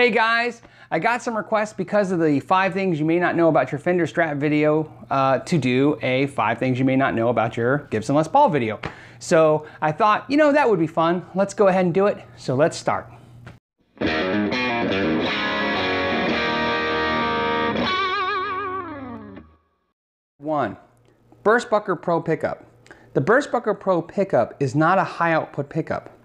Hey guys, I got some requests because of the five things you may not know about your Fender Strat video uh, to do a five things you may not know about your Gibson Les Paul video. So I thought, you know, that would be fun. Let's go ahead and do it. So let's start. One, Burstbucker Pro pickup. The Burstbucker Pro pickup is not a high output pickup.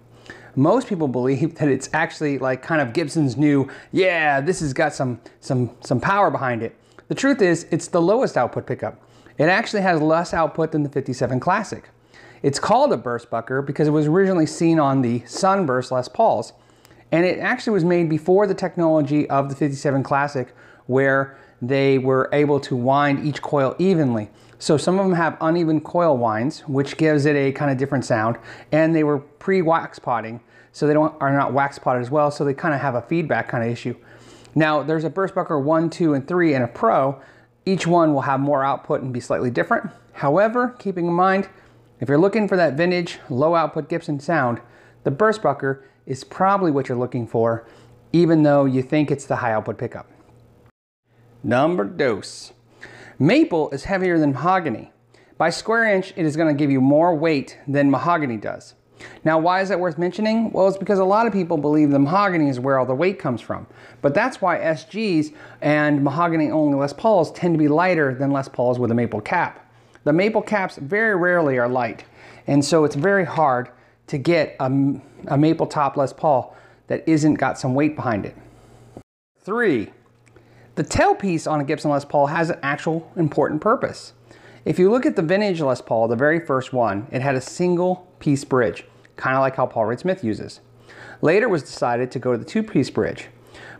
Most people believe that it's actually like kind of Gibson's new, yeah, this has got some, some, some power behind it. The truth is, it's the lowest output pickup. It actually has less output than the 57 Classic. It's called a Burstbucker because it was originally seen on the Sunburst Les Pauls, and it actually was made before the technology of the 57 Classic where they were able to wind each coil evenly. So some of them have uneven coil winds, which gives it a kind of different sound, and they were pre-wax potting, so they don't are not wax potted as well, so they kind of have a feedback kind of issue. Now there's a Burstbucker 1, 2, and 3 and a Pro. Each one will have more output and be slightly different. However, keeping in mind, if you're looking for that vintage, low output Gibson sound, the Burstbucker is probably what you're looking for, even though you think it's the high output pickup. Number dose. Maple is heavier than mahogany. By square inch, it is going to give you more weight than mahogany does. Now, why is that worth mentioning? Well, it's because a lot of people believe the mahogany is where all the weight comes from. But that's why SGs and mahogany only Les Pauls tend to be lighter than Les Pauls with a maple cap. The maple caps very rarely are light, and so it's very hard to get a, a maple top Les Paul that isn't got some weight behind it. Three, the tailpiece on a Gibson Les Paul has an actual important purpose. If you look at the vintage Les Paul, the very first one, it had a single piece bridge, kind of like how Paul Reed Smith uses. Later it was decided to go to the two piece bridge,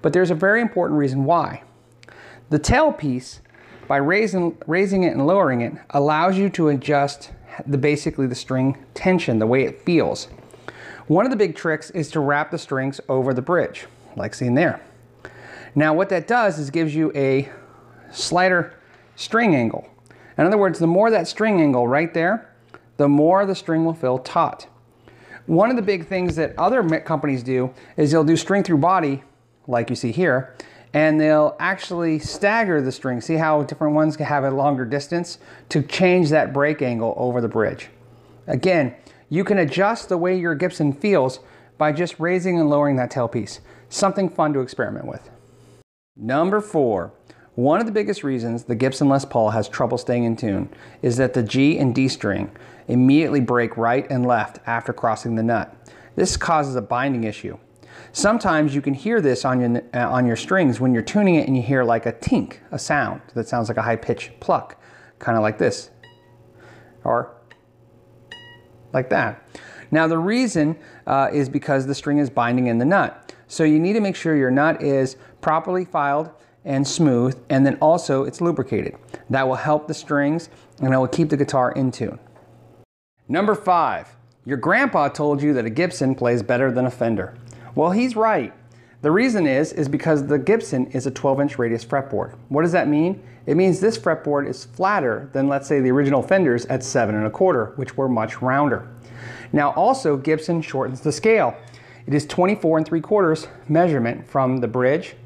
but there's a very important reason why. The tailpiece, by raising, raising it and lowering it, allows you to adjust the basically the string tension, the way it feels. One of the big tricks is to wrap the strings over the bridge, like seen there. Now what that does is gives you a slighter string angle. In other words, the more that string angle right there, the more the string will feel taut. One of the big things that other companies do is they'll do string through body, like you see here, and they'll actually stagger the string. See how different ones can have a longer distance to change that break angle over the bridge. Again, you can adjust the way your Gibson feels by just raising and lowering that tailpiece. Something fun to experiment with. Number four, one of the biggest reasons the Gibson Les Paul has trouble staying in tune is that the G and D string immediately break right and left after crossing the nut. This causes a binding issue. Sometimes you can hear this on your, uh, on your strings when you're tuning it and you hear like a tink, a sound that sounds like a high pitch pluck, kind of like this, or like that. Now the reason uh, is because the string is binding in the nut. So you need to make sure your nut is properly filed and smooth, and then also it's lubricated. That will help the strings and it will keep the guitar in tune. Number five, your grandpa told you that a Gibson plays better than a Fender. Well, he's right. The reason is, is because the Gibson is a 12 inch radius fretboard. What does that mean? It means this fretboard is flatter than let's say the original Fenders at seven and a quarter, which were much rounder. Now also Gibson shortens the scale. It is 24 and 3 quarters measurement from the bridge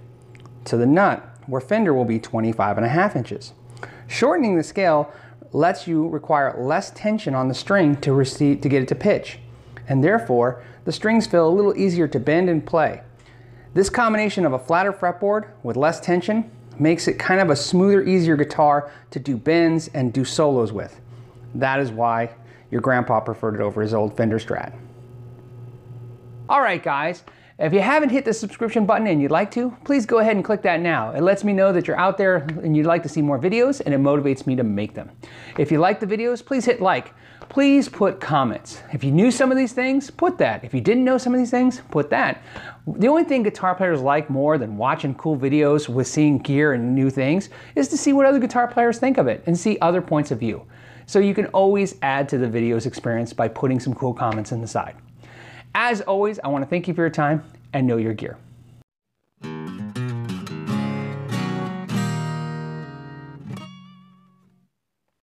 to the nut, where Fender will be 25 and a half inches. Shortening the scale lets you require less tension on the string to, receive, to get it to pitch, and therefore the strings feel a little easier to bend and play. This combination of a flatter fretboard with less tension makes it kind of a smoother, easier guitar to do bends and do solos with. That is why your grandpa preferred it over his old Fender Strat. All right, guys. If you haven't hit the subscription button and you'd like to, please go ahead and click that now. It lets me know that you're out there and you'd like to see more videos and it motivates me to make them. If you like the videos, please hit like. Please put comments. If you knew some of these things, put that. If you didn't know some of these things, put that. The only thing guitar players like more than watching cool videos with seeing gear and new things is to see what other guitar players think of it and see other points of view. So you can always add to the video's experience by putting some cool comments in the side. As always, I want to thank you for your time and know your gear.